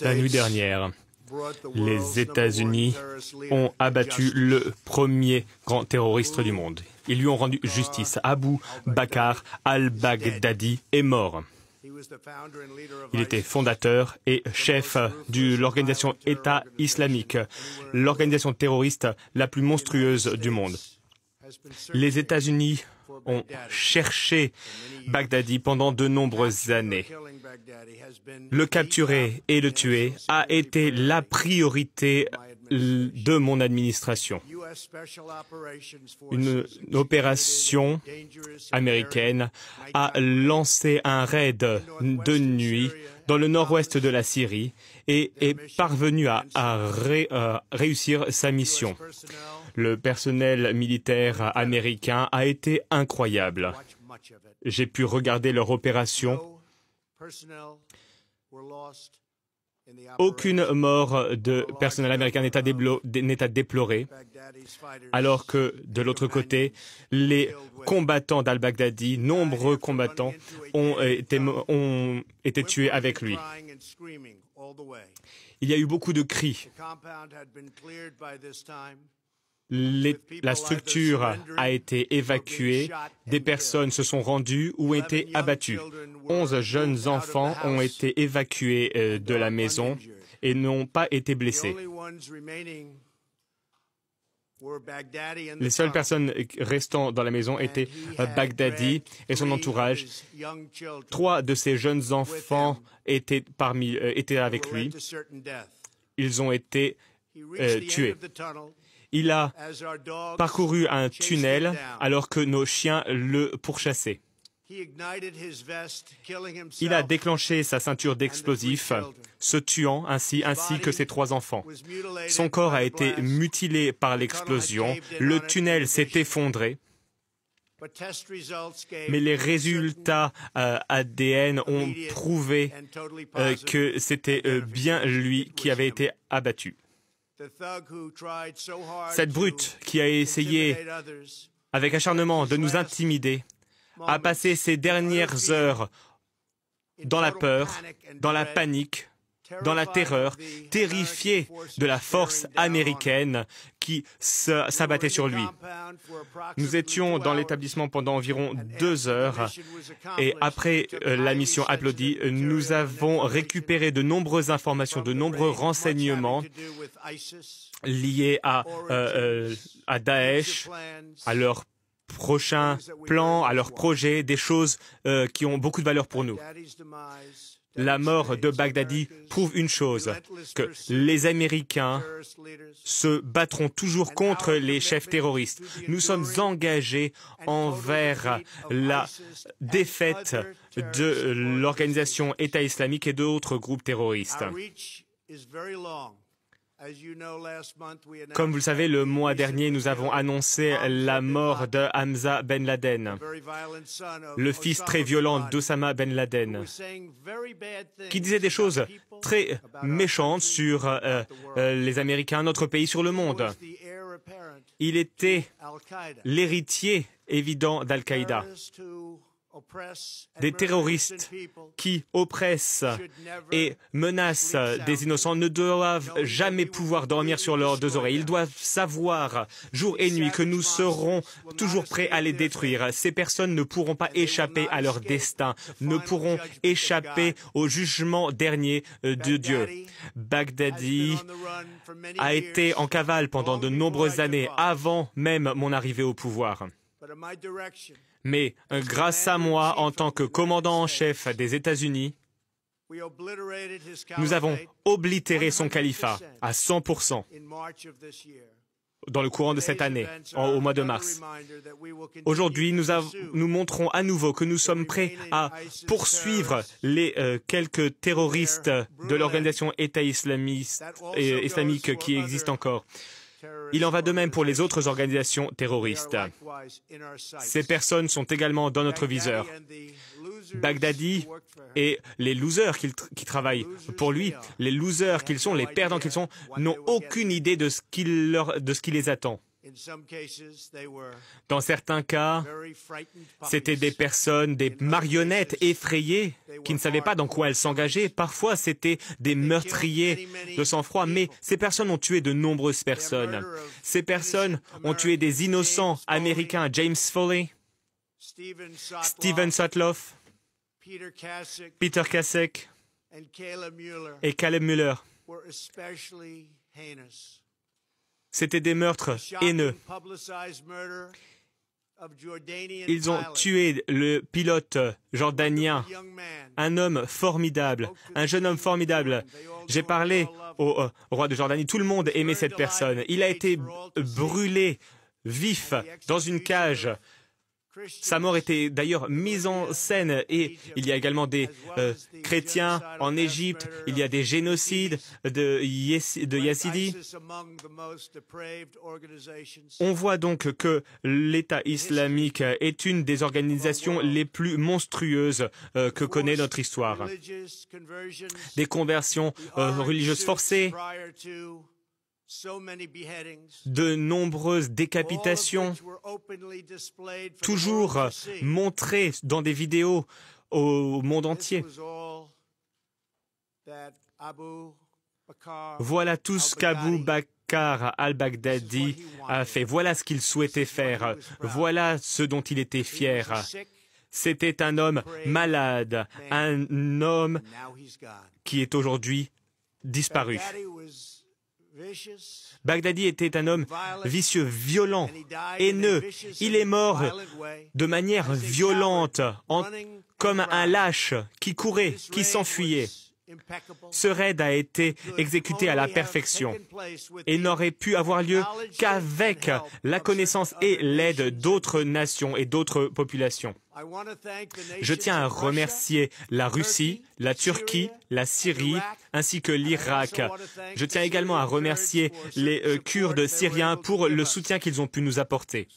La nuit dernière, les États-Unis ont abattu le premier grand terroriste du monde. Ils lui ont rendu justice. Abu Bakr al-Baghdadi est mort. Il était fondateur et chef de l'organisation État islamique, l'organisation terroriste la plus monstrueuse du monde. Les États-Unis ont cherché Baghdadi pendant de nombreuses années. Le capturer et le tuer a été la priorité de mon administration. Une opération américaine a lancé un raid de nuit dans le nord-ouest de la Syrie et est parvenu à, réussir sa mission. Le personnel militaire américain a été incroyable. J'ai pu regarder leur opération. Aucune mort de personnel américain n'est à, déplorer, alors que de l'autre côté, les combattants d'al-Baghdadi, nombreux combattants, ont été, ont été tués avec lui. Il y a eu beaucoup de cris la structure a été évacuée, des personnes se sont rendues ou ont été abattues. Onze jeunes enfants ont été évacués euh, de la maison et n'ont pas été blessés. Les seules personnes restant dans la maison étaient euh, Baghdadi et son entourage. Trois de ces jeunes enfants étaient, parmi, euh, étaient avec lui. Ils ont été tués. Il a parcouru un tunnel alors que nos chiens le pourchassaient. Il a déclenché sa ceinture d'explosifs, se tuant ainsi ainsi que ses trois enfants. Son corps a été mutilé par l'explosion, le tunnel s'est effondré, mais les résultats euh, ADN ont prouvé euh, que c'était euh, bien lui qui avait été abattu. Cette brute qui a essayé avec acharnement de nous intimider a passé ses dernières heures dans la peur, dans la panique, dans la terreur, terrifié de la force américaine qui s'abattait sur lui. Nous étions dans l'établissement pendant environ deux heures et après euh, la mission applaudie, nous avons récupéré de nombreuses informations, de nombreux renseignements liés à, euh, euh, à Daesh, à leurs prochains plans, à leurs projets, des choses qui ont beaucoup de valeur pour nous la mort de Baghdadi prouve une chose, que les Américains se battront toujours contre les chefs terroristes. Nous sommes engagés envers la défaite de l'organisation État islamique et d'autres groupes terroristes. Comme vous le savez, le mois dernier, nous avons annoncé la mort de Hamza Ben Laden, le fils très violent d'Osama Ben Laden, qui disait des choses très méchantes sur euh, euh, les Américains, notre pays, sur le monde. Il était l'héritier évident d'Al-Qaïda des terroristes qui oppressent et menacent des innocents ne doivent jamais pouvoir dormir sur leurs deux oreilles. Ils doivent savoir jour et nuit que nous serons toujours prêts à les détruire. Ces personnes ne pourront pas échapper à leur destin, ne pourront échapper au jugement dernier euh, de Dieu. Baghdadi a été en cavale pendant de nombreuses années avant même mon arrivée au pouvoir. Mais euh, grâce à moi, en tant que commandant en chef des États-Unis, nous avons oblitéré son califat à 100% dans le courant de cette année, au mois de mars. Aujourd'hui, nous, nous, montrons à nouveau que nous sommes prêts à poursuivre les euh, quelques terroristes de l'organisation État islamiste, islamique qui existent encore. Il en va de même pour les autres organisations terroristes. Ces personnes sont également dans notre viseur. Baghdadi et les losers qui, travaillent pour lui, les losers qu'ils sont, les perdants qu'ils sont, n'ont aucune idée de ce qui les attend. Dans certains cas, c'était des personnes, des marionnettes effrayées qui ne savaient pas dans quoi elles s'engageaient. Parfois, c'était des meurtriers de sang-froid, mais ces personnes ont tué de nombreuses personnes. Ces personnes ont tué des innocents américains, James Foley, Steven Sotloff, Peter Kasek et Caleb Muller. C'était des meurtres haineux. Ils ont tué le pilote jordanien, un homme formidable, un jeune homme formidable. J'ai parlé au, euh, roi de Jordanie, tout le monde aimait cette personne. Il a été brûlé vif dans une cage sa mort était d'ailleurs mise en scène et il y a également des euh, chrétiens en Égypte, il y a des génocides de, de Yazidi. On voit donc que l'État islamique est une des organisations les plus monstrueuses euh, que connaît notre histoire. Des conversions euh, religieuses forcées, de nombreuses décapitations, toujours montrées dans des vidéos au monde entier. Voilà tout ce qu'Abu Bakr al-Baghdadi a fait. Voilà ce qu'il souhaitait faire. Voilà ce dont il était fier. C'était un homme malade, un homme qui est aujourd'hui disparu. Baghdadi était un homme vicieux, violent, haineux. Il est mort de manière violente, comme un lâche qui courait, qui s'enfuyait. Ce raid a été exécuté à la perfection et n'aurait pu avoir lieu qu'avec la connaissance et l'aide d'autres nations et d'autres populations. Je tiens à remercier la Russie, la Turquie, la Syrie, ainsi que l'Irak. Je tiens également à remercier les euh, Kurdes syriens pour le soutien qu'ils ont pu nous apporter.